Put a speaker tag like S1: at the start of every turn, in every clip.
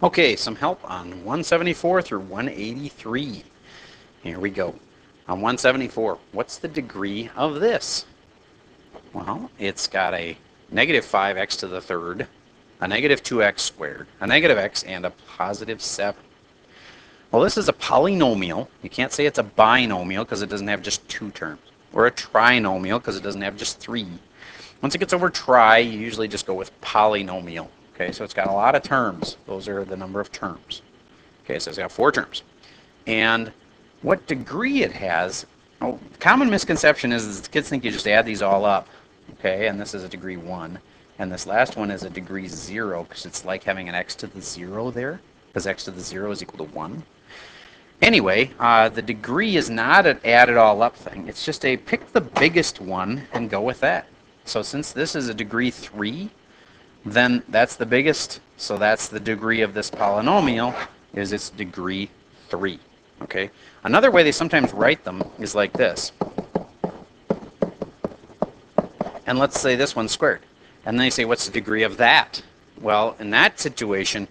S1: Okay, some help on 174 through 183. Here we go. On 174, what's the degree of this? Well, it's got a negative 5x to the third, a negative 2x squared, a negative x, and a positive 7. Well, this is a polynomial. You can't say it's a binomial because it doesn't have just two terms. Or a trinomial because it doesn't have just three. Once it gets over tri, you usually just go with polynomial. Okay, so it's got a lot of terms. Those are the number of terms. Okay, so it's got four terms. And what degree it has, oh, common misconception is, is kids think you just add these all up. Okay, and this is a degree 1. And this last one is a degree 0 because it's like having an x to the 0 there because x to the 0 is equal to 1. Anyway, uh, the degree is not an add it all up thing. It's just a pick the biggest one and go with that. So since this is a degree 3, then that's the biggest. So that's the degree of this polynomial is its degree 3. Okay. Another way they sometimes write them is like this. And let's say this one's squared. And then they say, what's the degree of that? Well, in that situation,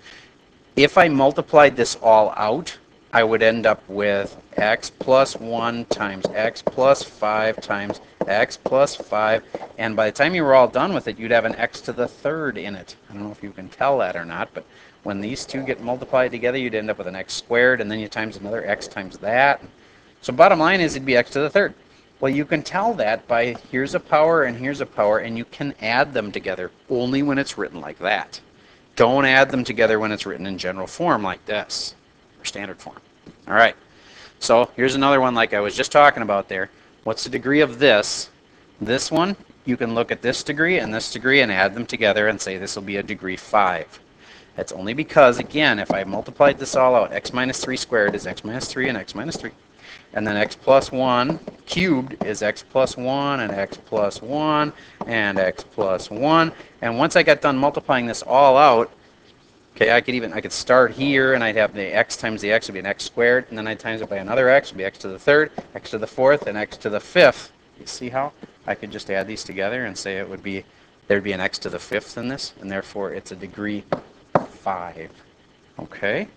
S1: if I multiplied this all out, I would end up with x plus 1 times x plus 5 times x plus 5. And by the time you were all done with it, you'd have an x to the third in it. I don't know if you can tell that or not, but when these two get multiplied together, you'd end up with an x squared, and then you times another x times that. So bottom line is it'd be x to the third. Well, you can tell that by here's a power and here's a power, and you can add them together only when it's written like that. Don't add them together when it's written in general form like this, or standard form. All right. So here's another one like I was just talking about there. What's the degree of this? This one, you can look at this degree and this degree and add them together and say this will be a degree 5. That's only because, again, if I multiplied this all out, x minus 3 squared is x minus 3 and x minus 3. And then x plus 1 cubed is x plus 1 and x plus 1 and x plus 1. And once I got done multiplying this all out, okay, I could even, I could start here and I'd have the x times the x would be an x squared. And then I'd times it by another x, would be x to the third, x to the fourth, and x to the fifth. You see how? I could just add these together and say it would be, there'd be an x to the fifth in this, and therefore it's a degree 5. Okay?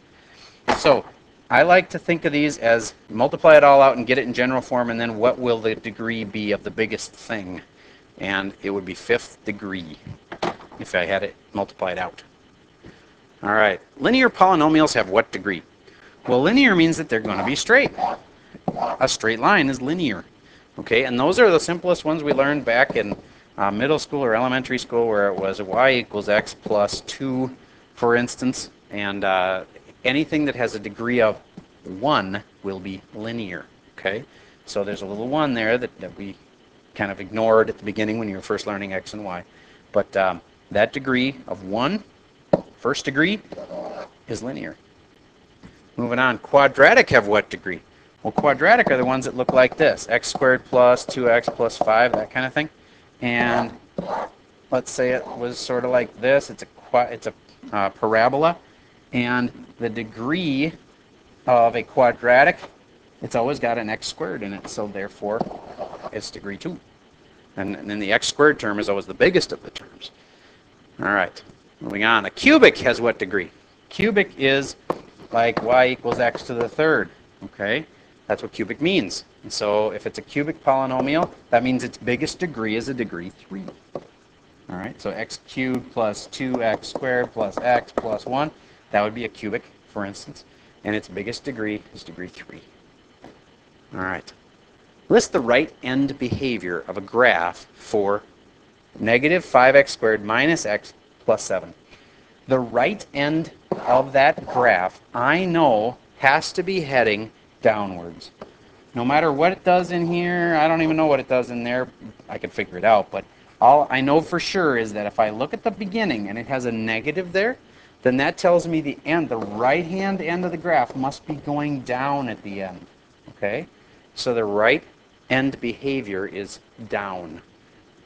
S1: So I like to think of these as multiply it all out and get it in general form, and then what will the degree be of the biggest thing? And it would be fifth degree if I had it multiplied out. All right, linear polynomials have what degree? Well, linear means that they're going to be straight. A straight line is linear. Okay, and those are the simplest ones we learned back in uh, middle school or elementary school where it was y equals x plus 2, for instance. And uh, anything that has a degree of 1 will be linear. Okay, so there's a little 1 there that, that we kind of ignored at the beginning when you were first learning x and y. But um, that degree of 1, first degree, is linear. Moving on, quadratic have what degree? Well, quadratic are the ones that look like this, x squared plus 2x plus 5, that kind of thing. And let's say it was sort of like this. It's a, it's a uh, parabola and the degree of a quadratic, it's always got an x squared in it, so therefore it's degree 2. And, and then the x squared term is always the biggest of the terms. All right, moving on. A cubic has what degree? Cubic is like y equals x to the third, okay? That's what cubic means. And so if it's a cubic polynomial, that means its biggest degree is a degree 3. All right, so x cubed plus 2x squared plus x plus 1 that would be a cubic, for instance, and its biggest degree is degree 3. All right. List the right end behavior of a graph for negative 5x squared minus x plus 7. The right end of that graph, I know, has to be heading downwards. No matter what it does in here, I don't even know what it does in there. I could figure it out, but all I know for sure is that if I look at the beginning and it has a negative there, then that tells me the end, the right hand end of the graph must be going down at the end. Okay? So the right end behavior is down.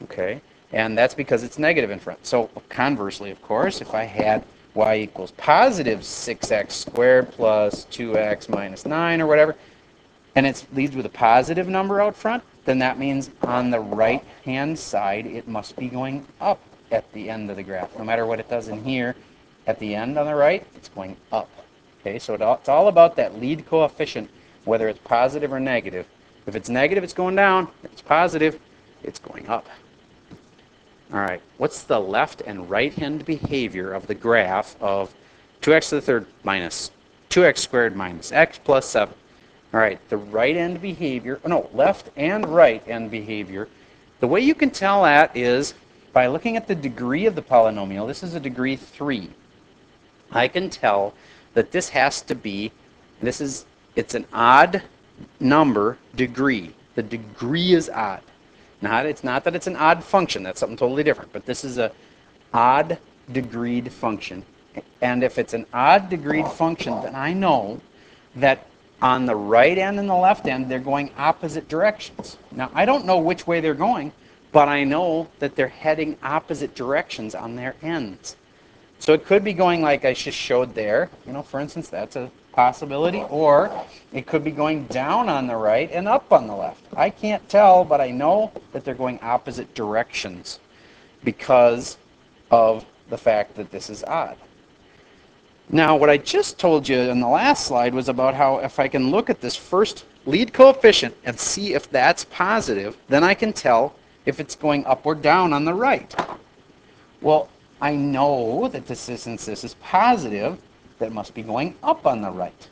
S1: Okay? And that's because it's negative in front. So conversely, of course, if I had y equals positive 6x squared plus 2x minus 9 or whatever, and it leads with a positive number out front, then that means on the right hand side it must be going up at the end of the graph. No matter what it does in here, at the end on the right, it's going up. Okay, so it's all about that lead coefficient, whether it's positive or negative. If it's negative, it's going down. If it's positive, it's going up. All right, what's the left and right hand behavior of the graph of 2x to the third minus 2x squared minus x plus 7? All right, the right end behavior, oh no, left and right end behavior. The way you can tell that is by looking at the degree of the polynomial. This is a degree 3. I can tell that this has to be, this is, it's an odd number degree. The degree is odd. Not, it's not that it's an odd function. That's something totally different. But this is a odd degreed function. And if it's an odd degreed function, then I know that on the right end and the left end, they're going opposite directions. Now, I don't know which way they're going, but I know that they're heading opposite directions on their ends. So it could be going like I just showed there. You know, for instance, that's a possibility. Or it could be going down on the right and up on the left. I can't tell, but I know that they're going opposite directions because of the fact that this is odd. Now, what I just told you in the last slide was about how if I can look at this first lead coefficient and see if that's positive, then I can tell if it's going up or down on the right. Well, I know that this this is positive, that must be going up on the right.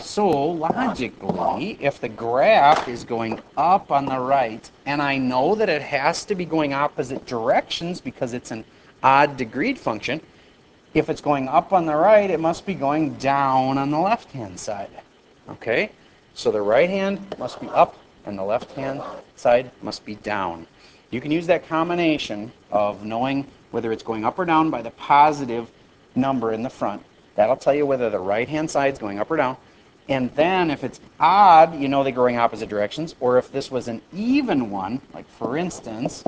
S1: So logically, if the graph is going up on the right, and I know that it has to be going opposite directions because it's an odd degreed function, if it's going up on the right, it must be going down on the left-hand side. Okay? So the right hand must be up and the left-hand side must be down. You can use that combination of knowing whether it's going up or down by the positive number in the front. That'll tell you whether the right-hand side is going up or down. And then if it's odd, you know they're going opposite directions. Or if this was an even one, like for instance,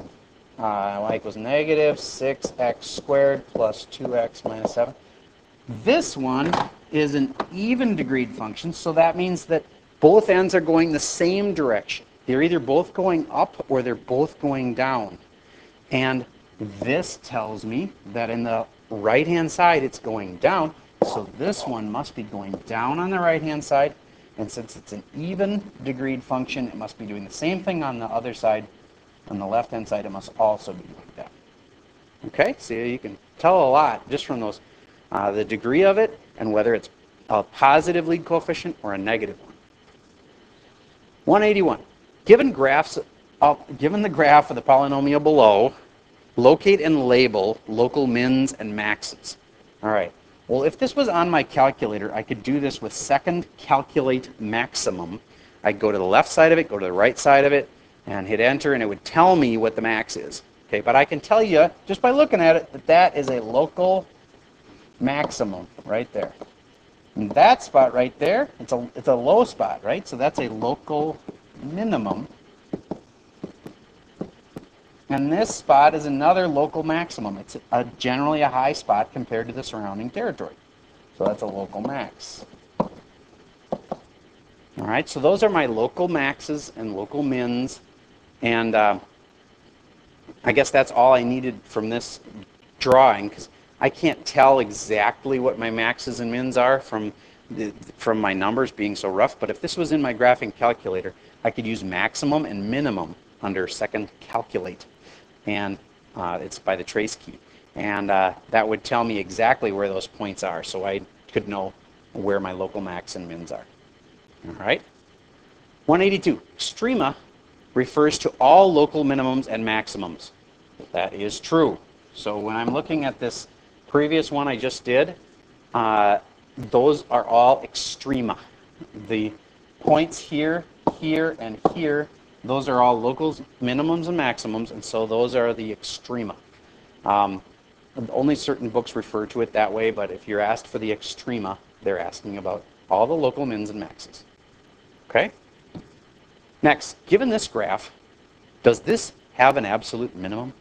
S1: uh, y equals negative 6x squared plus 2x minus 7. This one is an even degreed function, so that means that both ends are going the same direction. They're either both going up or they're both going down. And this tells me that in the right-hand side, it's going down. So this one must be going down on the right-hand side. And since it's an even degreed function, it must be doing the same thing on the other side. On the left-hand side, it must also be doing that. Okay, so you can tell a lot just from those, uh, the degree of it and whether it's a positive lead coefficient or a negative one. 181. Given graphs, given the graph of the polynomial below, locate and label local mins and maxes. All right. Well, if this was on my calculator, I could do this with second calculate maximum. I'd go to the left side of it, go to the right side of it, and hit enter, and it would tell me what the max is. Okay, but I can tell you, just by looking at it, that that is a local maximum right there. And that spot right there, it's a, it's a low spot, right? So that's a local minimum. And this spot is another local maximum. It's a, generally a high spot compared to the surrounding territory. So that's a local max. All right, so those are my local maxes and local mins. And uh, I guess that's all I needed from this drawing because I can't tell exactly what my maxes and mins are from, the, from my numbers being so rough. But if this was in my graphing calculator, I could use maximum and minimum under second calculate and uh, it's by the trace key. And uh, that would tell me exactly where those points are, so I could know where my local max and mins are. All right. 182. Extrema refers to all local minimums and maximums. That is true. So when I'm looking at this previous one I just did, uh, those are all extrema. The points here, here, and here those are all local minimums and maximums, and so those are the extrema. Um, only certain books refer to it that way, but if you're asked for the extrema, they're asking about all the local mins and maxes. Okay? Next, given this graph, does this have an absolute minimum?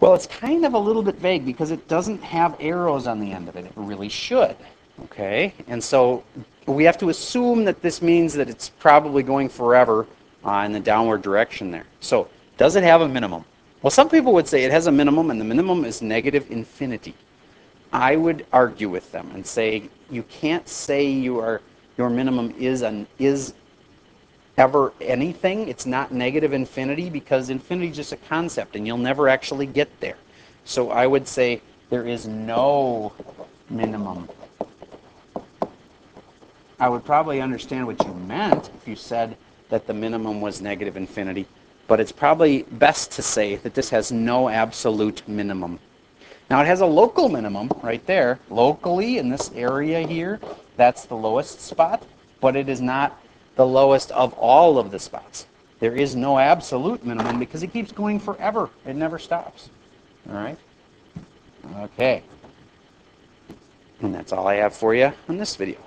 S1: Well, it's kind of a little bit vague because it doesn't have arrows on the end of it. It really should. Okay? And so we have to assume that this means that it's probably going forever uh, in the downward direction there. So does it have a minimum? Well, some people would say it has a minimum, and the minimum is negative infinity. I would argue with them and say you can't say you are your minimum is an is ever anything. It's not negative infinity because infinity is just a concept and you'll never actually get there. So I would say there is no minimum. I would probably understand what you meant if you said that the minimum was negative infinity, but it's probably best to say that this has no absolute minimum. Now it has a local minimum right there. Locally in this area here, that's the lowest spot, but it is not the lowest of all of the spots. There is no absolute minimum because it keeps going forever. It never stops. All right? Okay. And that's all I have for you on this video.